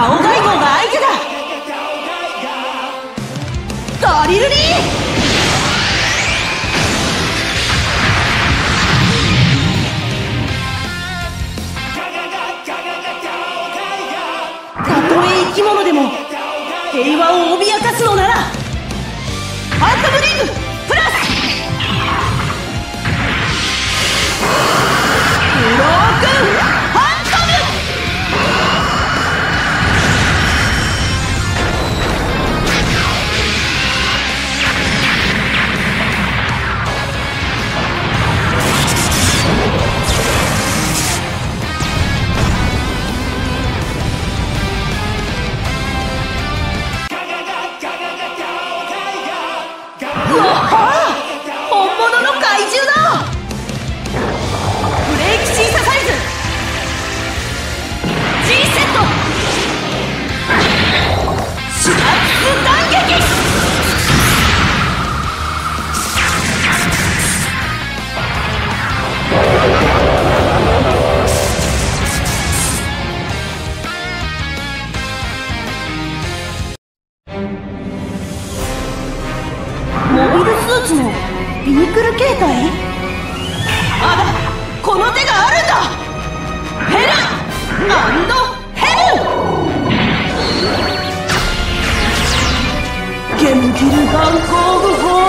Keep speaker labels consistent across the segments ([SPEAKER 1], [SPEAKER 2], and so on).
[SPEAKER 1] ガオガイゴが相手だ。ドリルリー。たとえ生き物でも平和を脅かすのならハートブリング。ビルスーツのビークル形態あらこの手がある。ゲムギルガン工具法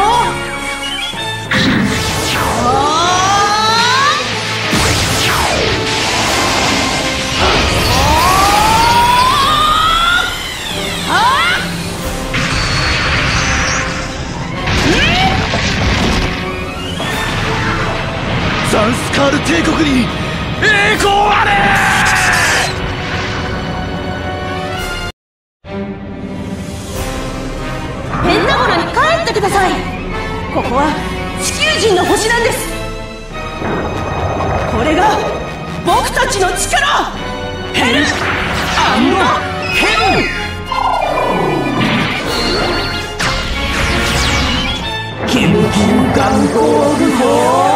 [SPEAKER 2] ザンスカール帝国に栄光あれ
[SPEAKER 1] ください。ここは地球人の星なんです。これが僕たちの力。ヘルヘルケムギルガンゴール法ヒ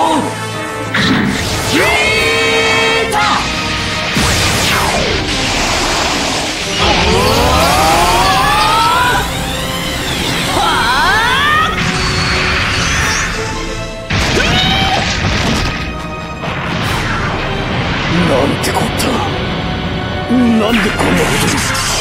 [SPEAKER 2] なんでこんなことに